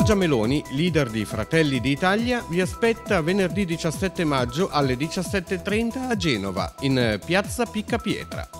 Giorgia Meloni, leader di Fratelli d'Italia, vi aspetta venerdì 17 maggio alle 17.30 a Genova, in eh, piazza Picca Pietra.